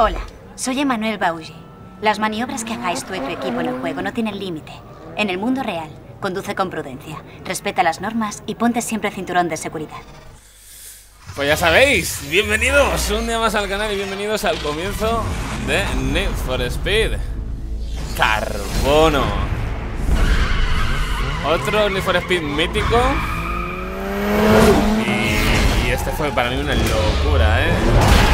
Hola, soy Emmanuel Bauge. Las maniobras que hagáis tú y tu equipo en el juego no tienen límite. En el mundo real, conduce con prudencia, respeta las normas y ponte siempre cinturón de seguridad. Pues ya sabéis, bienvenidos un día más al canal y bienvenidos al comienzo de Need for Speed Carbono Otro Need for Speed mítico y este fue para mí una locura, ¿eh?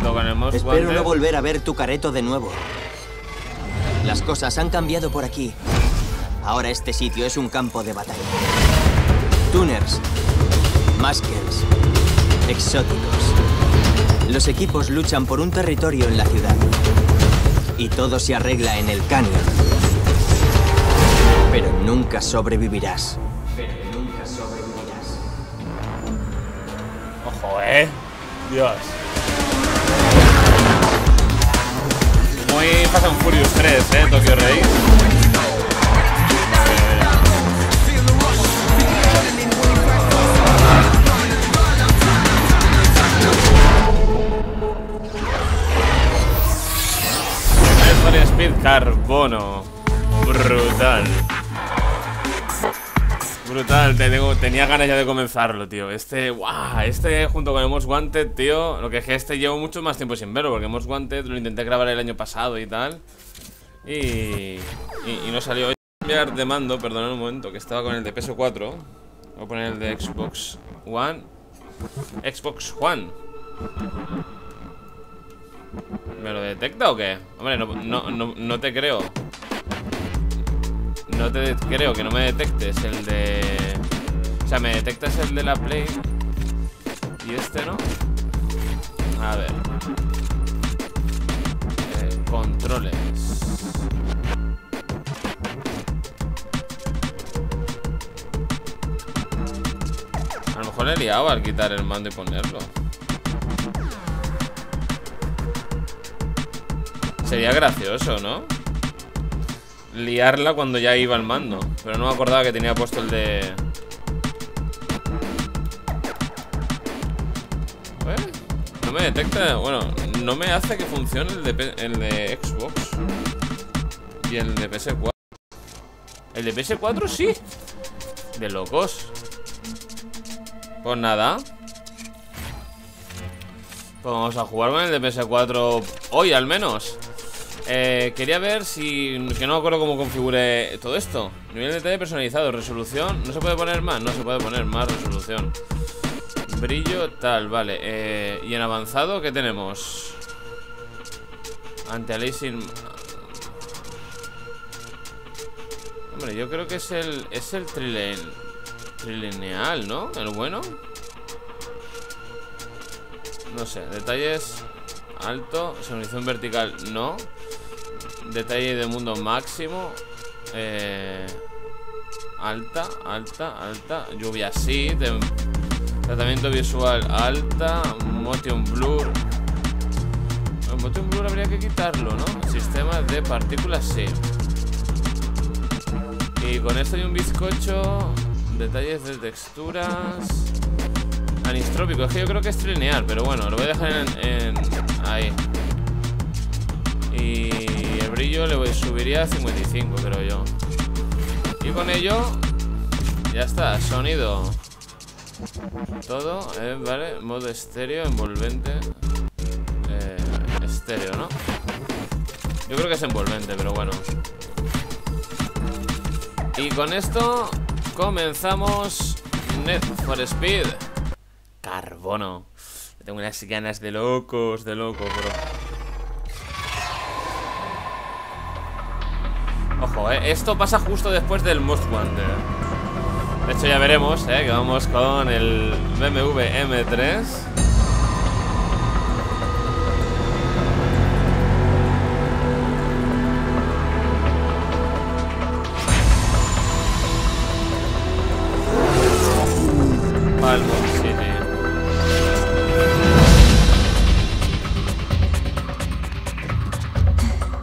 El Most Espero no volver a ver tu careto de nuevo. Las cosas han cambiado por aquí. Ahora este sitio es un campo de batalla. Tuners, Maskers, exóticos. Los equipos luchan por un territorio en la ciudad. Y todo se arregla en el cañón. Pero nunca sobrevivirás. Pero nunca sobrevivirás. Ojo, eh. Dios. Muy Fast and Furious 3, eh, Tokyo Rey. Speed Carbono. Tenía ganas ya de comenzarlo, tío. Este, guau, este junto con el Wanted, tío. Lo que es que este llevo mucho más tiempo sin verlo, porque Most Wanted lo intenté grabar el año pasado y tal. Y, y, y no salió. Voy a cambiar de mando, perdonad un momento, que estaba con el de PS4. Voy a poner el de Xbox One. Xbox One. ¿Me lo detecta o qué? Hombre, no, no, no, no te creo. No te creo que no me detectes el de... O sea, me detectas el de la Play Y este no A ver Eh, Controles A lo mejor le liado al quitar el mando y ponerlo Sería gracioso, ¿no? liarla cuando ya iba al mando. Pero no me acordaba que tenía puesto el de. No me detecta. Bueno, no me hace que funcione el de, el de Xbox. Y el de PS4. El de PS4 sí. De locos. Pues nada. Pues vamos a jugar con el de PS4 hoy al menos. Eh, quería ver si... Que no me acuerdo cómo configure todo esto Nivel de detalle personalizado, resolución ¿No se puede poner más? No se puede poner más resolución Brillo, tal, vale eh, Y en avanzado, ¿qué tenemos? Anti-aliasing Hombre, yo creo que es el... Es el trilen... Trilineal, ¿no? El bueno No sé, detalles Alto, sincronización vertical, no Detalle de mundo máximo eh, Alta, alta, alta Lluvia sí tem- Tratamiento visual alta Motion blur. El motion blur habría que quitarlo, ¿no? Sistema de partículas sí Y con esto hay un bizcocho Detalles de texturas. Anistrópico, es que yo creo que es trineal Pero bueno, lo voy a dejar en, en- ahí. Y el brillo le voy, subiría a 55, creo yo. Y con ello Ya está, sonido Todo, eh, vale Modo estéreo, envolvente eh, Estéreo, ¿no? Yo creo que es envolvente, pero bueno Y con esto Comenzamos Net for Speed Carbono. Tengo unas ganas de locos, de locos, bro. Ojo, eh. Esto pasa justo después del Most Wanted. De hecho, ya veremos, eh, que vamos con el BMW M3. Palmo City.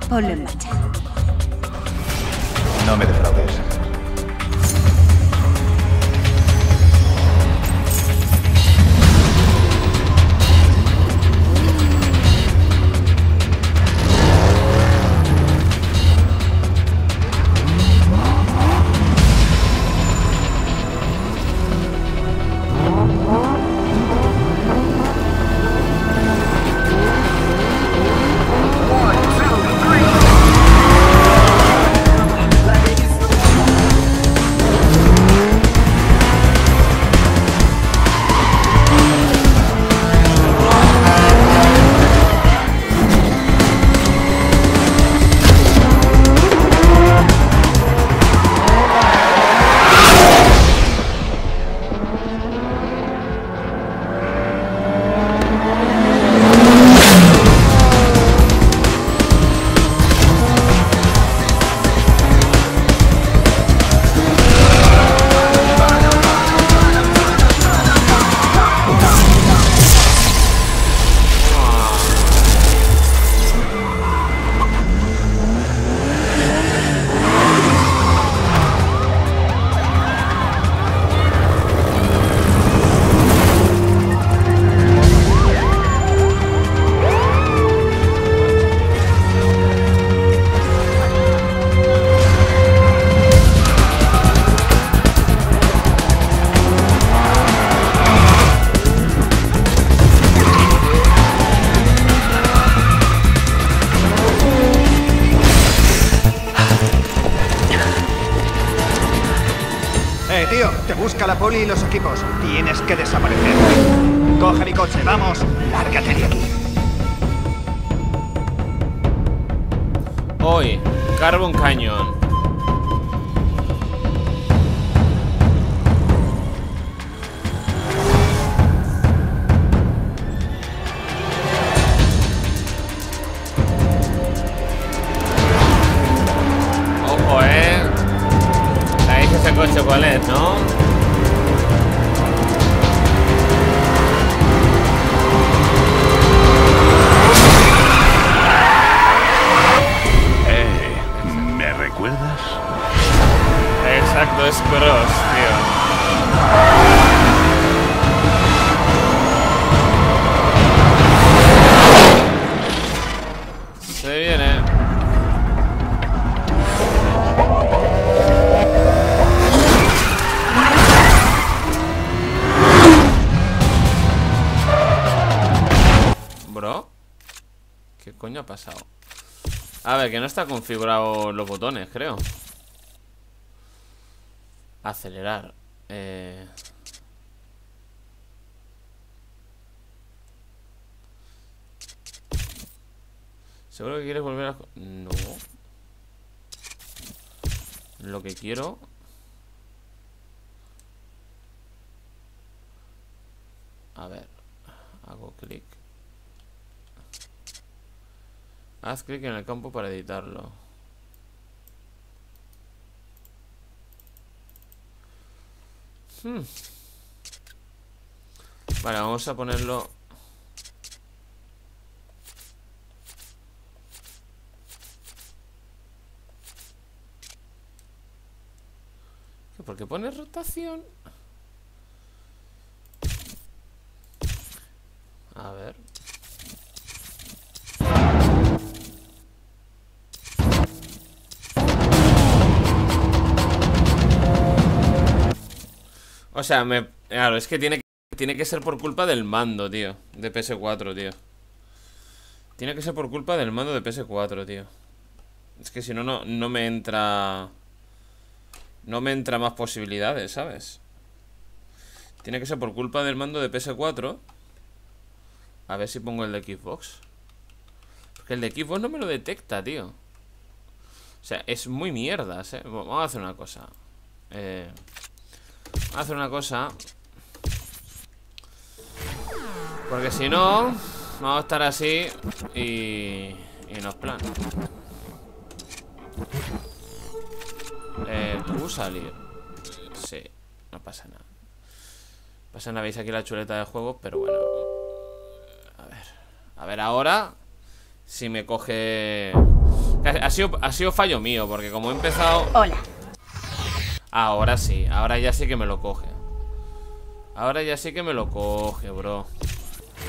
Ponlo en marcha. No me defraudes. Que desaparecer. Coge mi coche, vamos. Lárgate de aquí. Hoy, Carbon Canyon. Ojo, eh. Sabéis ese coche cuál es, ¿no? A ver, que no está configurado los botones, creo. Acelerar. Eh... ¿Seguro que quieres volver a...? No. Lo que quiero... A ver. Hago clic. Haz clic en el campo para editarlo. Hmm. Vale, vamos a ponerlo ¿Qué, ¿Por qué pone rotación? A ver O sea, me... Claro, es que tiene, que tiene que ser por culpa del mando, tío De PS4, tío. Tiene que ser por culpa del mando de PS4, tío. Es que si no, no, no me entra... No me entra más posibilidades, ¿sabes? Tiene que ser por culpa del mando de PS4 A ver si pongo el de Xbox. Porque el de Xbox no me lo detecta, tío. O sea, es muy mierdas, ¿eh? Vamos a hacer una cosa. Eh... Vamos a hacer una cosa. Porque si no Vamos a estar así Y... Y nos plan. Eh, tú salir Sí, no pasa nada. Pasa nada, veis aquí la chuleta de juego Pero bueno. A ver A ver ahora Si me coge ha sido, ha sido fallo mío Porque como he empezado Hola. Ahora sí, ahora ya sí que me lo coge. Ahora ya sí que me lo coge, bro.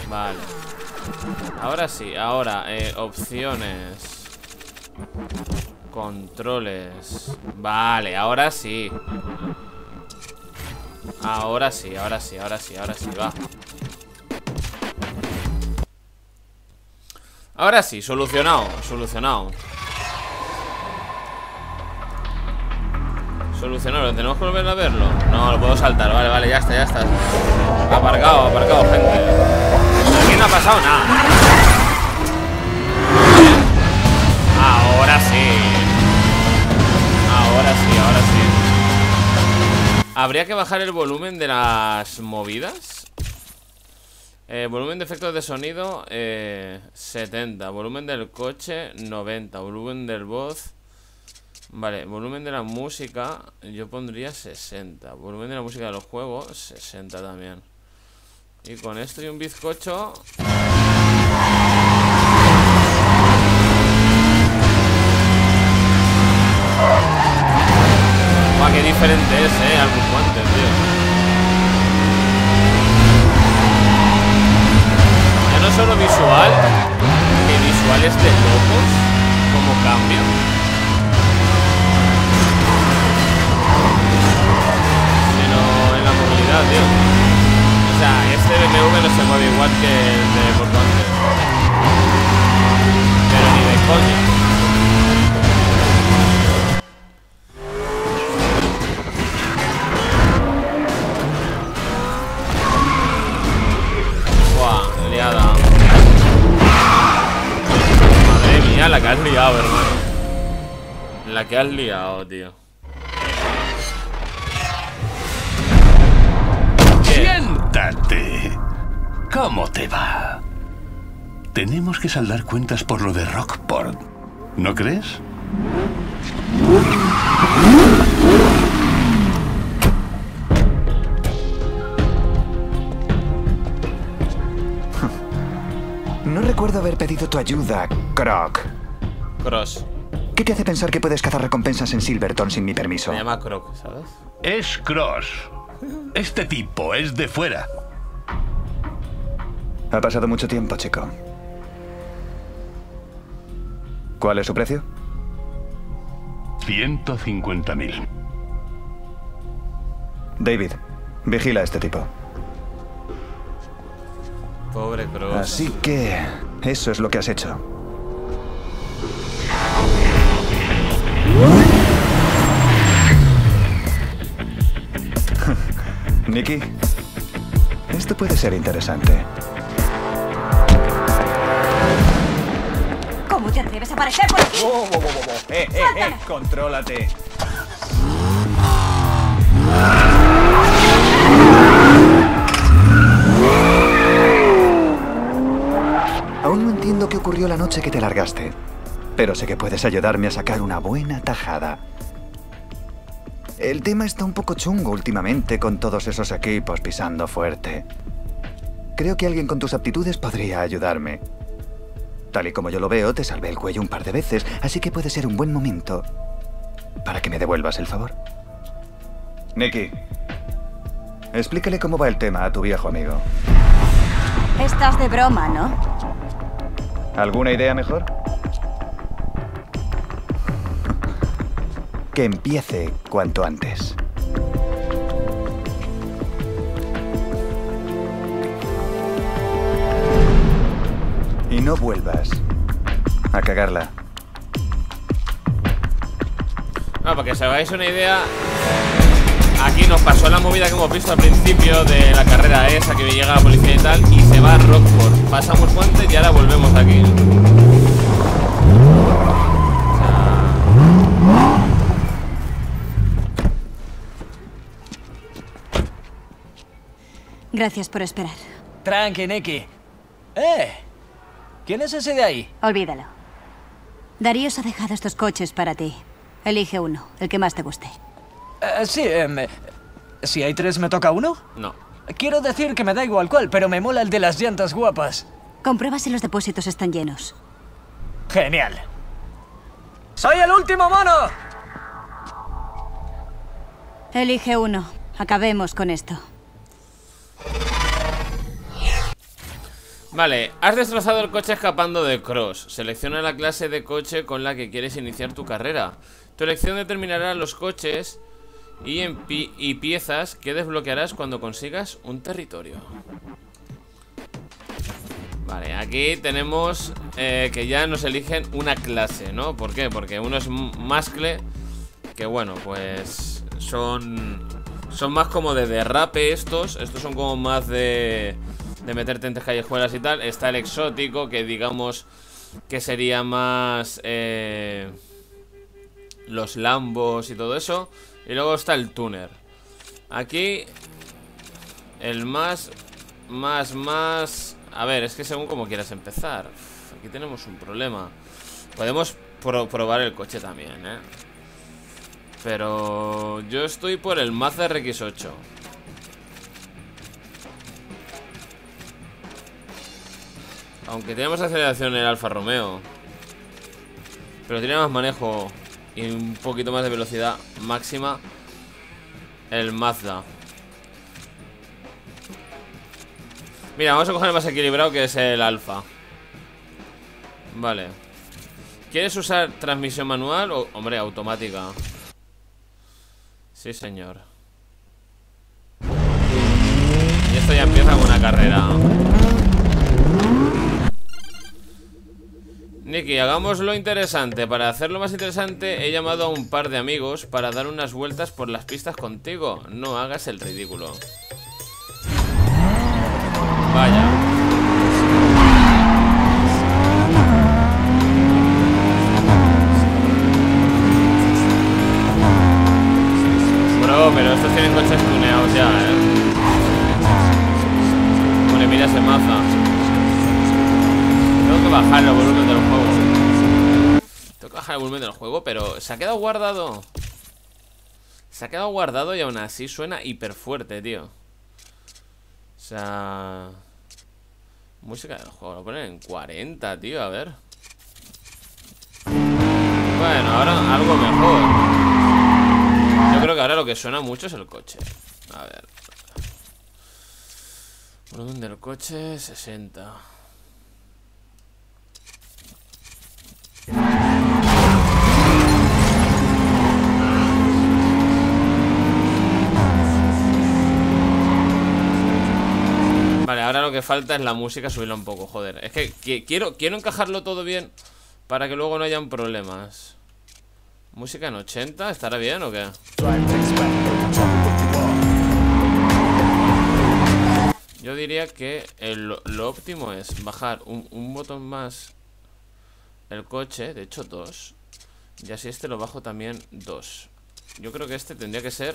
Vale. Ahora sí, ahora eh, Opciones. Controles. Vale, ahora sí. Ahora sí, ahora sí, ahora sí, ahora sí, va. Ahora sí, solucionado, solucionado Solucionado, ¿tenemos que volver a verlo? No, lo puedo saltar, vale, vale, ya está, ya está. Aparcado, aparcado, gente. Aquí no ha pasado nada. Ahora sí. Ahora sí, ahora sí. Habría que bajar el volumen de las movidas eh, Volumen de efectos de sonido eh, 70 Volumen del coche 90 Volumen del voz Vale, volumen de la música Yo pondría 60 Volumen de la música de los juegos 60 también. Y con esto y un bizcocho. Qué diferente es, eh Algún guante, tío. Ya no solo visual Que visuales de locos Como cambia O sea, este BMW no se mueve igual que el de Bourbon. Pero ni de coña. Buah, liada. Madre mía, la que has liado, hermano. La que has liado, tío. Siéntate. ¿Cómo te va? Tenemos que saldar cuentas por lo de Rockport. ¿No crees? No recuerdo haber pedido tu ayuda, Croc. Cross. ¿Qué te hace pensar que puedes cazar recompensas en Silverton sin mi permiso? Me llama Croc, ¿sabes? Es Cross. Este tipo es de fuera. Ha pasado mucho tiempo, chico. ¿Cuál es su precio? 150.000. David, vigila a este tipo. Pobre Cross. Así que eso es lo que has hecho. Nicky, esto puede ser interesante. ¿Cómo te atreves a aparecer por aquí? ¡Eh, eh, eh! ¡Contrólate! Aún no entiendo qué ocurrió la noche que te largaste, pero sé que puedes ayudarme a sacar una buena tajada. El tema está un poco chungo últimamente con todos esos equipos pisando fuerte. Creo que alguien con tus aptitudes podría ayudarme. Tal y como yo lo veo, te salvé el cuello un par de veces, así que puede ser un buen momento para que me devuelvas el favor. Nicky, explícale cómo va el tema a tu viejo amigo. Estás de broma, ¿no? ¿Alguna idea mejor? Que empiece cuanto antes. Y no vuelvas a cagarla. Ah, para que os hagáis una idea, aquí nos pasó la movida que hemos visto al principio de la carrera esa, que llega la policía y tal, y se va a Rockford. Pasamos puentes y ahora volvemos aquí. Gracias por esperar. Tranqui, Nicky. ¡Eh! ¿Quién es ese de ahí? Olvídalo. Darío ha dejado estos coches para ti. Elige uno, el que más te guste. Eh, sí, eh, si hay tres, ¿me toca uno? No. Quiero decir que me da igual cuál, pero me mola el de las llantas guapas. Comprueba si los depósitos están llenos. Genial. ¡Soy el último mono! Elige uno. Acabemos con esto. Vale, has destrozado el coche escapando de Cross. Selecciona la clase de coche con la que quieres iniciar tu carrera. Tu elección determinará los coches y, piezas que desbloquearás cuando consigas un territorio. Vale, aquí tenemos eh, que ya nos eligen una clase, ¿no? ¿Por qué? Porque uno es mascle, que bueno, pues son son más como de derrape estos. Estos son como más de, de meterte entre callejuelas y tal. Está el exótico, que digamos que sería más eh, los lambos y todo eso. Y luego está el tuner. Aquí el más, más, más... A ver, es que según como quieras empezar. Aquí tenemos un problema. Podemos pro- probar el coche también, ¿eh? Pero yo estoy por el Mazda RX8. Aunque tenemos aceleración en el Alfa Romeo. Pero tiene más manejo y un poquito más de velocidad máxima el Mazda. Mira, vamos a coger el más equilibrado que es el Alfa. Vale. ¿Quieres usar transmisión manual o, hombre, automática? Sí, señor. Y esto ya empieza con una carrera. Nicky, hagámoslo interesante. Para hacerlo más interesante, he llamado a un par de amigos para dar unas vueltas por las pistas contigo. No hagas el ridículo. Pero estos tienen coches tuneados ya, ¿eh? Bueno, mira ese maza. Tengo que bajar el volumen del juego. Tengo que bajar el volumen del juego, pero se ha quedado guardado. Se ha quedado guardado y aún así suena hiper fuerte, tío. O sea... Música del juego, lo ponen en 40, tío, a ver. Bueno, ahora algo mejor. Yo creo que ahora lo que suena mucho es el coche. A ver. Volumen del coche, 60. Vale, ahora lo que falta es la música subirla un poco, joder. Es que quiero, quiero encajarlo todo bien para que luego no hayan problemas. Música en 80, ¿estará bien o qué? Yo diría que lo óptimo es bajar un, un, botón más el coche, de hecho dos. Y así este lo bajo también dos. Yo creo que este tendría que ser...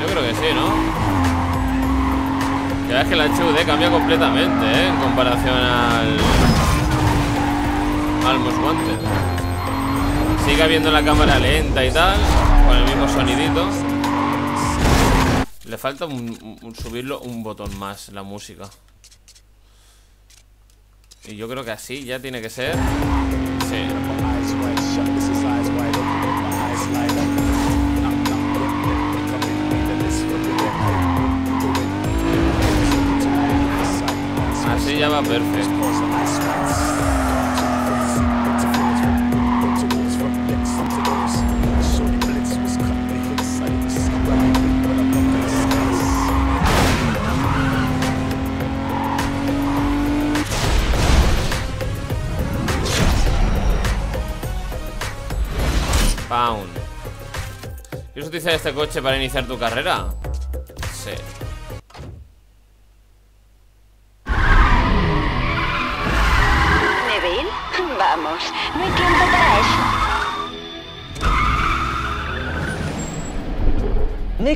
Yo creo que sí, ¿no? Ves que la HUD cambia completamente, ¿eh? En comparación al... Al Most Sigue habiendo la cámara lenta y tal Con el mismo sonidito. Le falta subirlo un botón más La música. Y yo creo que así ya tiene que ser Así ya va perfecto. Pound. ¿Quieres utilizar este coche para iniciar tu carrera?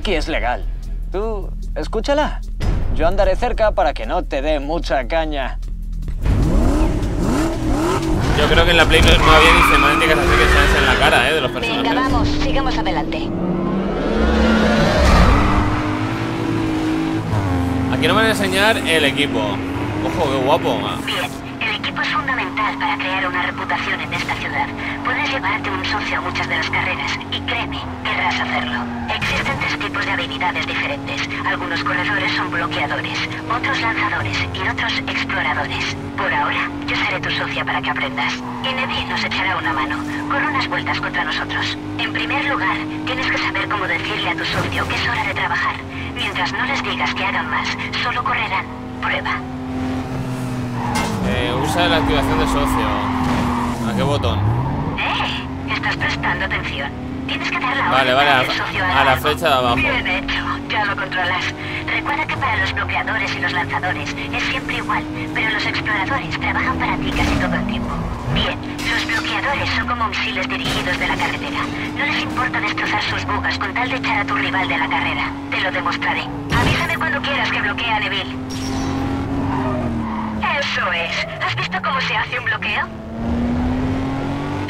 Nicky es legal. Tú, escúchala. Yo andaré cerca para que no te dé mucha caña. Yo creo que en la Play no, había ni semánticas así que se en la cara, ¿eh? De los personajes. Venga, vamos, sigamos adelante. Aquí nos van a enseñar el equipo. Ojo, qué guapo. Bien, el equipo es fundamental para crear una reputación en esta ciudad. Puedes llevarte un socio a muchas de las carreras y créeme, querrás hacerlo. Existen tres tipos de habilidades diferentes. Algunos corredores son bloqueadores, otros lanzadores y otros exploradores. Por ahora, yo seré tu socia para que aprendas. Y Nevi nos echará una mano. Corre unas vueltas contra nosotros. En primer lugar, tienes que saber cómo decirle a tu socio que es hora de trabajar. Mientras no les digas que hagan más, solo correrán. Prueba. Eh, usa la activación de socio. ¿A qué botón? Estás prestando atención. Tienes que dar la vale, vale, a, a, la flecha de abajo. Bien hecho, ya lo controlas. Recuerda que para los bloqueadores y los lanzadores es siempre igual, pero los exploradores trabajan para ti casi todo el tiempo. Bien, los bloqueadores son como misiles dirigidos de la carretera. No les importa destrozar sus bugas con tal de echar a tu rival de la carrera. Te lo demostraré. Avísame cuando quieras que bloquee a Neville. Eso es. ¿Has visto cómo se hace un bloqueo?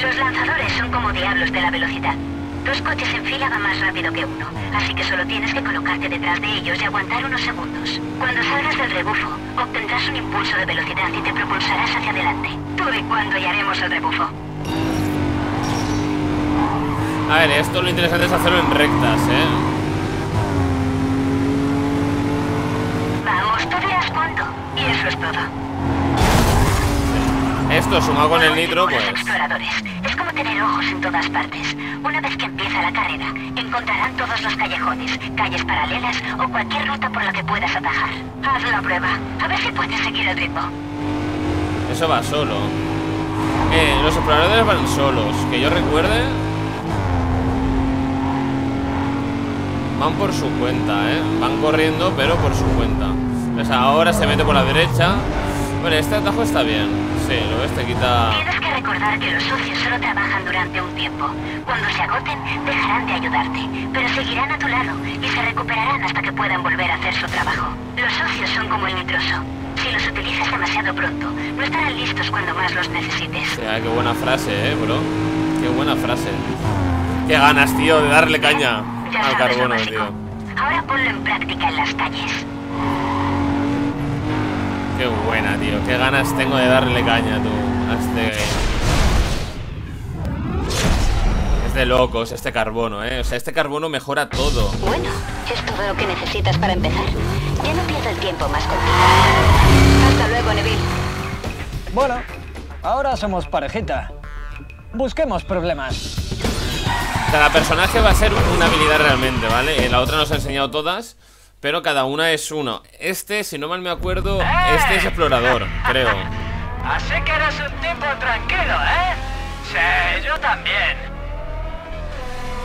Los lanzadores son como diablos de la velocidad. Dos coches en fila van más rápido que uno, así que solo tienes que colocarte detrás de ellos y aguantar unos segundos. Cuando salgas del rebufo, obtendrás un impulso de velocidad y te propulsarás hacia adelante. Tú y cuándo y haremos el rebufo. A ver, esto lo interesante es hacerlo en rectas, ¿eh? Vamos, tú dirás cuándo. Y eso es todo. Esto sumado con el nitro, pues... exploradores. Es como tener ojos en todas partes. Una vez que empieza la carrera, encontrarán todos los callejones, calles paralelas o cualquier ruta por la que puedas atajar. Haz la prueba. A ver si puedes seguir el ritmo. Eso va solo. Eh, los exploradores van solos. Que yo recuerde... Van por su cuenta, ¿eh? Van corriendo, pero por su cuenta. Pues ahora se mete por la derecha. Bueno, este atajo está bien. Sí, quita... Tienes que recordar que los socios solo trabajan durante un tiempo. Cuando se agoten, dejarán de ayudarte, pero seguirán a tu lado y se recuperarán hasta que puedan volver a hacer su trabajo. Los socios son como el nitroso. Si los utilizas demasiado pronto, no estarán listos cuando más los necesites. O sea, qué buena frase, eh, bro. Qué buena frase. Qué ganas, tío, de darle caña Ya al carbono, tío. Ahora ponlo en práctica en las calles. Qué buena, tío. Qué ganas tengo de darle caña, tú. A este... Es de locos, este carbono, eh. O sea, este carbono mejora todo. Bueno, es todo lo que necesitas para empezar. Ya no pierdo el tiempo más contigo. Hasta luego, Neville. Bueno, ahora somos parejita. Busquemos problemas. Cada personaje va a ser una habilidad realmente, ¿vale? La otra nos ha enseñado todas, pero cada una es uno. Este, si no mal me acuerdo, este es explorador, creo. Así que eres un tipo tranquilo, ¿eh? Sí, yo también.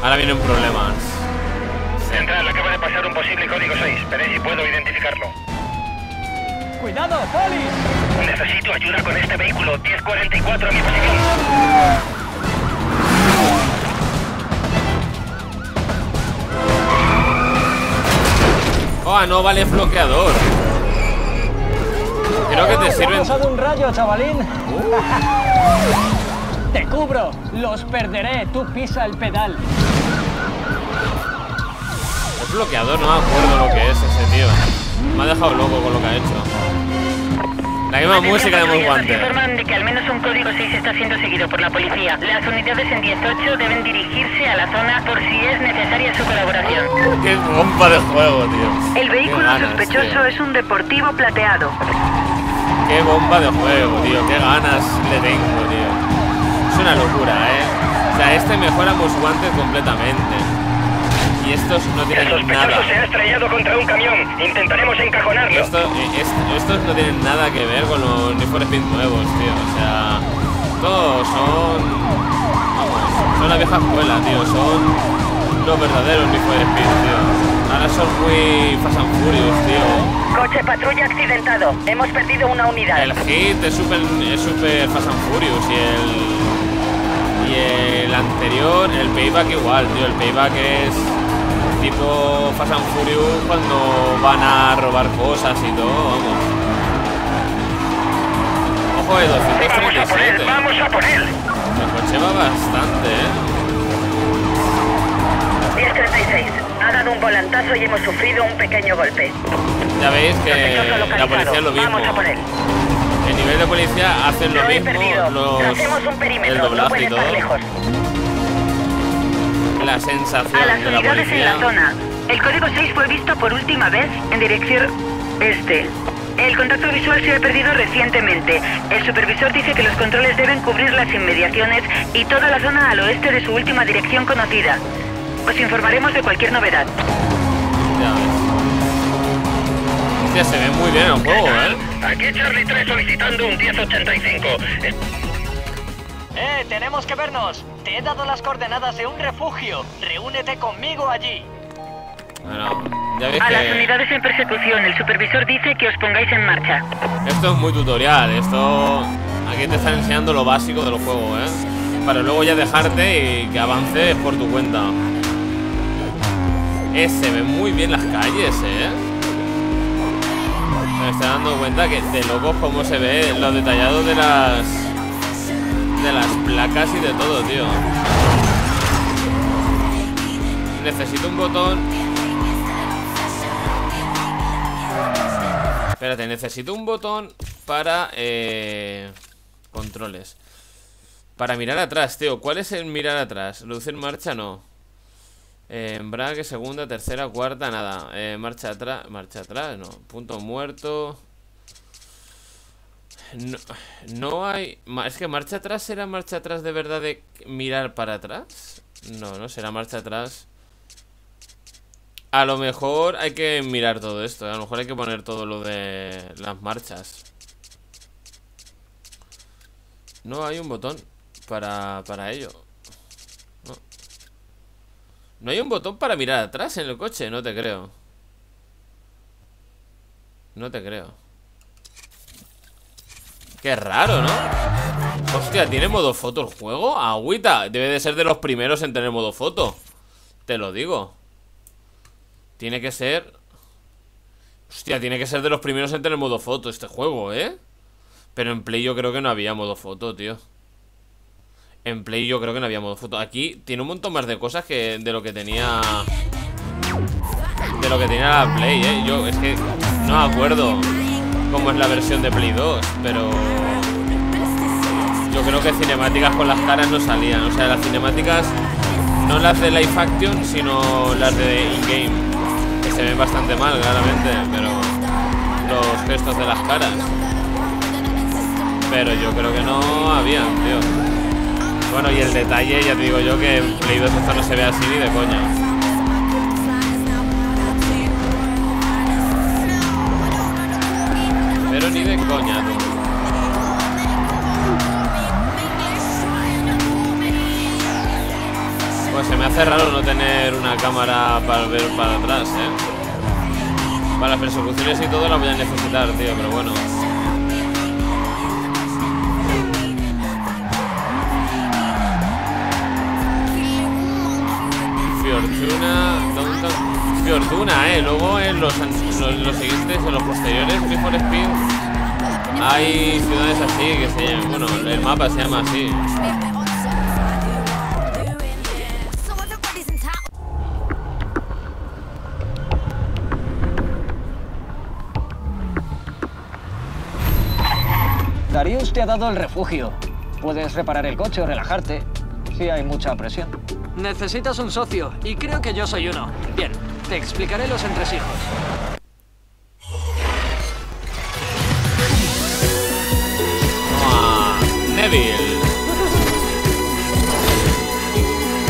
Ahora vienen problemas. Central, acaba de pasar un posible código 6. Veré si puedo identificarlo. ¡Cuidado, Polis! Necesito ayuda con este vehículo. 1044 a mi posición. Oh, no vale bloqueador. Creo que te ¡Te ha sirven. pasado un rayo, chavalín! ¡Te cubro! ¡Los perderé! ¡Tú pisa el pedal! Es bloqueador, no me acuerdo lo que es ese tío. Me ha dejado loco con lo que ha hecho. La misma música de que al menos un código 6 está siendo seguido por la policía. Las unidades en 18 deben dirigirse a la zona por si es necesaria su colaboración. Qué bomba de juego, tío. El vehículo ganas, sospechoso tío. es un deportivo plateado. Qué bomba de juego, tío. Qué ganas le tengo, tío. Es una locura, eh. O sea, este mejora Most Wanted completamente. Y estos no El tienen sospechoso nada. se ha estrellado contra un camión. Intentaremos encajonarlo. Esto, eh, est- estos no tienen nada que ver con los Need for Speed nuevos, tío. O sea, todos son. Vamos, son la vieja escuela, tío. Son los verdaderos Need for Speed, tío. Ahora son muy Fast and Furious, tío. Coche patrulla accidentado. Hemos perdido una unidad. El hit es super, es super Fast and Furious y el. Y el anterior, el payback igual, tío. El payback es tipo Fast and Furious cuando van a robar cosas y todo, vamos. Ojo de Vamos a por 237. él, vamos a por él. El coche va bastante, eh. 1036. Ha dado un volantazo y hemos sufrido un pequeño golpe. Ya veis que la policía es lo mismo. Vamos a por él. El nivel de policía hacen lo Lo mismo los, Tracemos un el perímetro. No doblaje puede y estar todo. lejos. La sensación A las de la unidades en la zona. El código 6 fue visto por última vez en dirección este. El contacto visual se ha perdido recientemente. El supervisor dice que los controles deben cubrir las inmediaciones y toda la zona al oeste de su última dirección conocida. Os informaremos de cualquier novedad. Ya ves. Hostia, se ve muy bien el juego, ¿eh? Aquí Charlie 3 solicitando un 1085. Eh, tenemos que vernos. Te he dado las coordenadas de un refugio. Reúnete conmigo allí. Bueno, ya veis A las unidades en persecución, el supervisor dice que os pongáis en marcha. esto es muy tutorial. Esto aquí te están enseñando lo básico del juego, ¿eh? Para luego ya dejarte y que avances por tu cuenta. Eh, se ven muy bien las calles, ¿eh? Me estoy dando cuenta que de locos cómo se ve lo detallado de las de las placas y de todo, tío. Necesito un botón. Espérate, necesito un botón para eh, controles. Para mirar atrás, tío. ¿Cuál es el mirar atrás? ¿Reducir marcha? No. Eh, embrague, segunda, tercera, cuarta, nada. Eh, marcha atrás, marcha atrás, no. Punto muerto. No, no hay... Es que marcha atrás será marcha atrás de verdad de mirar para atrás. No, no será marcha atrás. A lo mejor hay que mirar todo esto. A lo mejor hay que poner todo lo de las marchas. No hay un botón para, para ello. No. No hay un botón para mirar atrás en el coche, no te creo. No te creo. Qué raro, ¿no? Hostia, ¿tiene modo foto el juego? Agüita, debe de ser de los primeros en tener modo foto Te lo digo Tiene que ser Hostia, tiene que ser de los primeros en tener modo foto este juego, ¿eh? Pero en Play yo creo que no había modo foto, tío En Play yo creo que no había modo foto Aquí tiene un montón más de cosas que de lo que tenía De lo que tenía la Play, ¿eh? Yo es que no me acuerdo cómo es la versión de Play 2 Pero... Yo creo que cinemáticas con las caras no salían O sea, las cinemáticas no las de live action, sino las de in-game se ven bastante mal, claramente, pero los gestos de las caras. Pero yo creo que no habían, tío. Bueno, y el detalle, ya te digo yo que en Play 2 esto no se ve así ni de coña. Pero ni de coña. Pues se me hace raro no tener una cámara para ver para atrás, ¿eh? Para las persecuciones y todo la voy a necesitar, tío, pero bueno. Fiortuna, Fiortuna, eh. Luego en los, los, siguientes, en los posteriores, Before Speed, hay ciudades así que se llaman, bueno, el mapa se llama así. Darius te ha dado el refugio. Puedes reparar el coche o relajarte, si hay mucha presión. Necesitas un socio, y creo que yo soy uno. Bien, te explicaré los entresijos. Neville.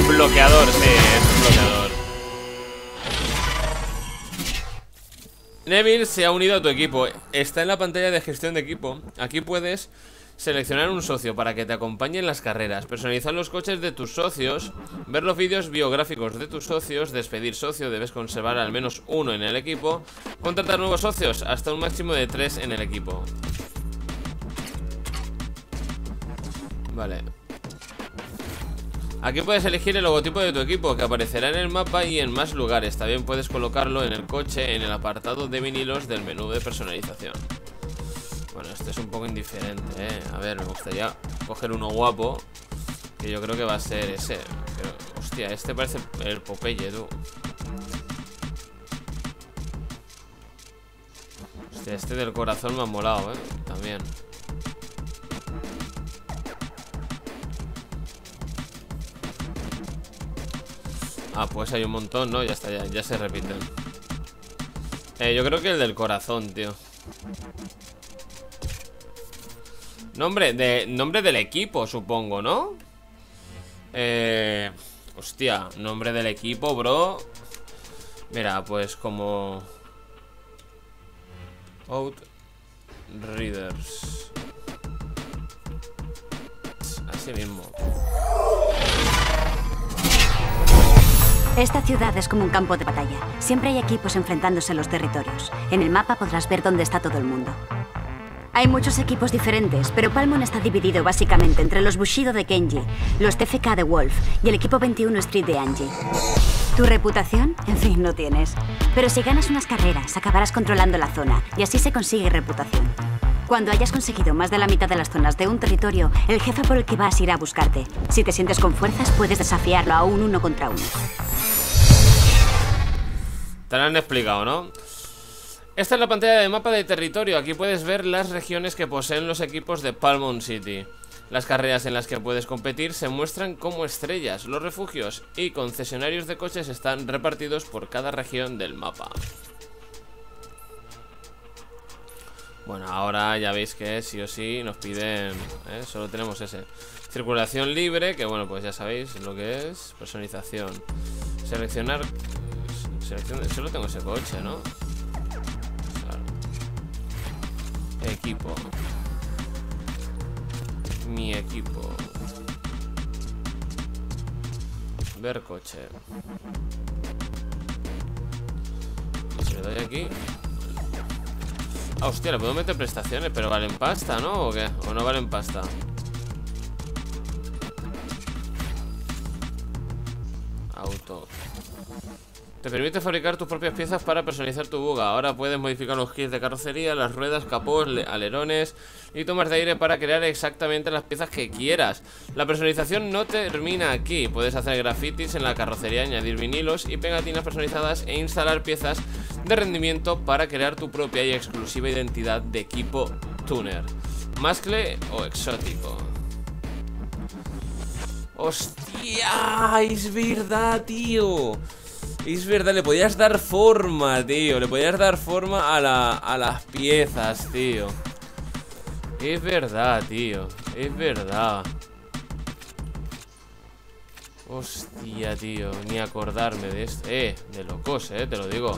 Bloqueador, sí, es bloqueador. Neville se ha unido a tu equipo. Está en la pantalla de gestión de equipo. Aquí puedes seleccionar un socio para que te acompañe en las carreras, personalizar los coches de tus socios, ver los vídeos biográficos de tus socios, despedir socio, debes conservar al menos uno en el equipo, contratar nuevos socios, hasta un máximo de tres en el equipo. Vale, Aquí puedes elegir el logotipo de tu equipo que aparecerá en el mapa y en más lugares. También puedes colocarlo en el coche en el apartado de vinilos del menú de personalización. Bueno, este es un poco indiferente, ¿eh? A ver, me gustaría coger uno guapo Que yo creo que va a ser ese hostia, este parece el Popeye, tú Hostia, este del corazón me ha molado, ¿eh? También Ah, pues hay un montón, ¿no? Ya está, ya, se repiten eh, Yo creo que el del corazón, tío Nombre, de, nombre del equipo, supongo, ¿no? Eh, hostia, nombre del equipo, bro Mira, pues como... Outriders Así mismo Esta ciudad es como un campo de batalla. Siempre hay equipos enfrentándose en los territorios. En el mapa podrás ver dónde está todo el mundo. Hay muchos equipos diferentes, pero Palmon está dividido básicamente entre los Bushido de Kenji, los TFK de Wolf y el equipo 21 Street de Angie. ¿Tu reputación? En fin, no tienes. Pero si ganas unas carreras, acabarás controlando la zona, y así se consigue reputación. Cuando hayas conseguido más de la mitad de las zonas de un territorio, el jefe por el que vas irá a buscarte. Si te sientes con fuerzas, puedes desafiarlo a un uno contra uno. Te lo han explicado, ¿no? Esta es la pantalla de mapa de territorio. Aquí puedes ver las regiones que poseen los equipos de Palmon City. Las carreras en las que puedes competir se muestran como estrellas. Los refugios y concesionarios de coches están repartidos por cada región del mapa. Bueno, ahora ya veis que sí o sí nos piden... ¿eh? Solo tenemos ese. Circulación libre, que bueno, pues ya sabéis lo que es. Personalización. Seleccionar Solo tengo ese coche, ¿no? Equipo. Mi equipo. Ver coche. Y si le doy aquí. Ah, hostia, le puedo meter prestaciones Pero valen pasta, ¿no? ¿O qué? ¿O no valen pasta? Auto te permite fabricar tus propias piezas para personalizar tu buga. Ahora puedes modificar los kits de carrocería, las ruedas, capós, alerones y tomas de aire para crear exactamente las piezas que quieras. La personalización no termina aquí. Puedes hacer grafitis en la carrocería, añadir vinilos y pegatinas personalizadas e instalar piezas de rendimiento para crear tu propia y exclusiva identidad de equipo tuner. Mascle o exótico. ¡Hostia! Es verdad, tío. Es verdad, le podías dar forma, tío. Le podías dar forma a, a las piezas, tío. Es verdad, tío. Es verdad. Hostia, tío. Ni acordarme de esto. Eh, de locos, eh, te lo digo.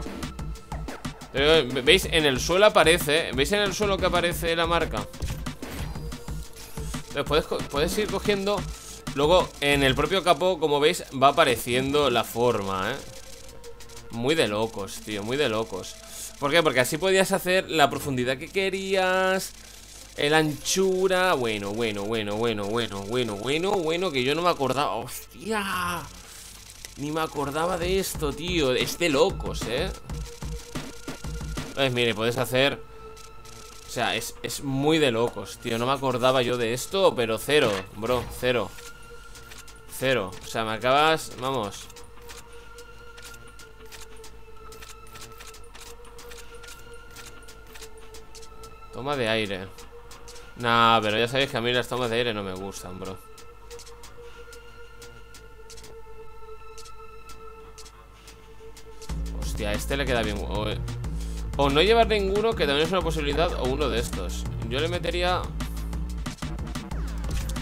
¿Veis? En el suelo aparece ¿Veis en el suelo que aparece la marca? Puedes, puedes ir cogiendo. Luego en el propio capó, como veis, va apareciendo la forma, ¿eh? Muy de locos, tío, muy de locos. ¿Por qué? Porque así podías hacer la profundidad que querías La anchura. Bueno, bueno, bueno, bueno, bueno, bueno, bueno, bueno Que yo no me acordaba. ¡Hostia! Ni me acordaba de esto, tío. Es de locos, ¿eh? Pues mire, puedes hacer O sea, es, es muy de locos, tío. No me acordaba yo de esto, pero cero Bro, cero. Cero, o sea, me acabas, vamos Toma de aire. Nah, pero ya sabéis que a mí las tomas de aire no me gustan, bro. Hostia, a este le queda bien o, no llevar ninguno, que también es una posibilidad O uno de estos. Yo le metería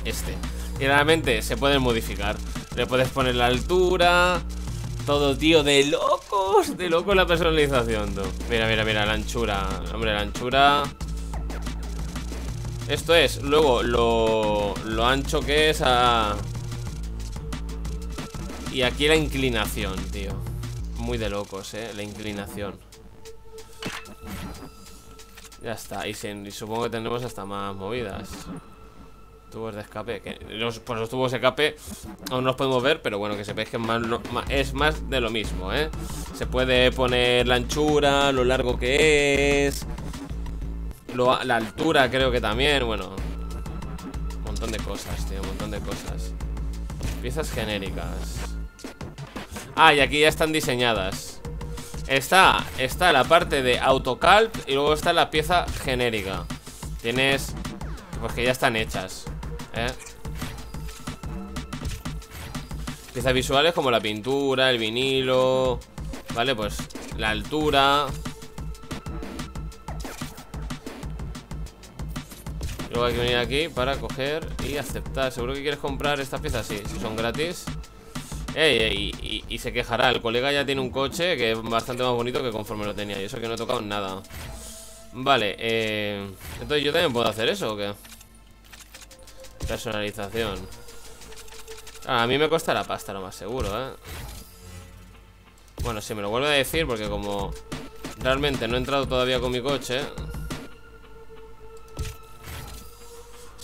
Este. Y realmente se pueden modificar. Le puedes poner la altura todo, tío, de locos De locos la personalización, tú. Mira, mira, mira, la anchura. Hombre, la anchura esto es, luego, lo, lo ancho que es a... Y aquí la inclinación, tío. Muy de locos, eh, la inclinación. Ya está, y, supongo que tendremos hasta más movidas. Tubos de escape que los, Pues los tubos de escape aún no los podemos ver Pero bueno, que sepáis que es más, es más de lo mismo, ¿eh? Se puede poner la anchura, lo largo que es la altura creo que también, bueno. Un montón de cosas, tío, un montón de cosas. Piezas genéricas. Ah, y aquí ya están diseñadas. Está, está la parte de AutoCalc Y luego está la pieza genérica. Tienes, pues que ya están hechas ¿eh? Piezas visuales como la pintura, el vinilo Vale, pues la altura Luego hay que venir aquí para coger y aceptar ¿Seguro que quieres comprar estas piezas? Sí, si son gratis y, se quejará, el colega ya tiene un coche que es bastante más bonito que conforme lo tenía Y eso que no he tocado nada Vale, eh, entonces yo también puedo hacer eso o qué? Personalización ah, A mí me cuesta la pasta lo más seguro, ¿eh? Bueno, sí, me lo vuelvo a decir porque como realmente no he entrado todavía con mi coche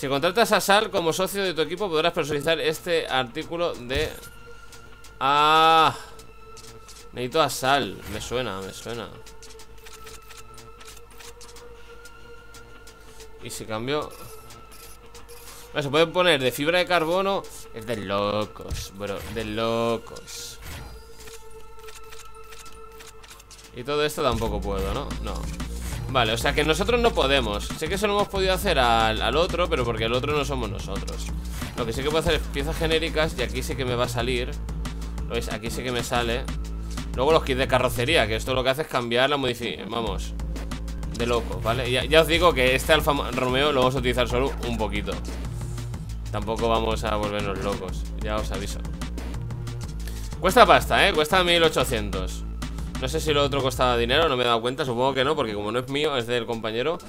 Si contratas a Sal como socio de tu equipo podrás personalizar este artículo de... ¡Ah! Necesito a Sal Me suena, me suena Y si cambio... se puede poner de fibra de carbono Es de locos, bro De locos Y todo esto tampoco puedo, ¿no? No Vale, o sea que nosotros no podemos. Sé que eso lo hemos podido hacer al, otro Pero porque el otro no somos nosotros. Lo que sí que puedo hacer es piezas genéricas Y aquí sí que me va a salir. ¿Lo veis? Aquí sí que me sale. Luego los kits de carrocería Que esto lo que hace es cambiar la modificación Vamos De loco, ¿vale? Ya, ya os digo que este Alfa Romeo lo vamos a utilizar solo un poquito. Tampoco vamos a volvernos locos Ya os aviso. Cuesta pasta, ¿eh? Cuesta 1800 no sé si lo otro costaba dinero, no me he dado cuenta Supongo que no, porque como no es mío, es del compañero.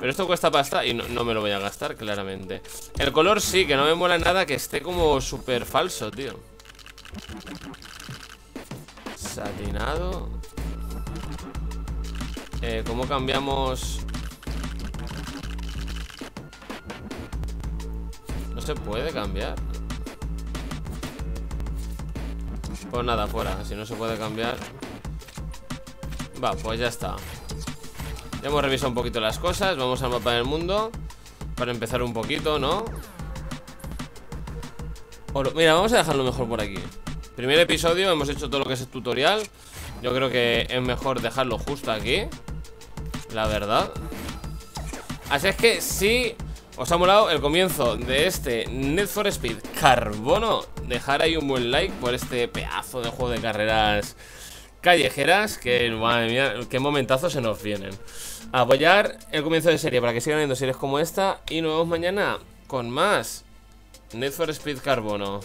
Pero esto cuesta pasta y no, me lo voy a gastar, claramente. El color sí, que no me mola nada Que esté como súper falso, tío. Satinado. Eh, ¿Cómo cambiamos? No se puede cambiar. Pues nada, fuera. Si no se puede cambiar. Pues ya está. Ya hemos revisado un poquito las cosas. Vamos al mapa del mundo. Para empezar un poquito, ¿no? Mira, vamos a dejarlo mejor por aquí. Primer episodio, hemos hecho todo lo que es el tutorial. Yo creo que es mejor dejarlo justo aquí. La verdad. Así es que si os ha molado el comienzo de este Need for Speed Carbono, dejar ahí un buen like por este pedazo de juego de carreras callejeras que, madre mía, qué momentazos se nos vienen. Apoyar el comienzo de serie para que sigan viendo series como esta y nos vemos mañana con más Need for Speed Carbono.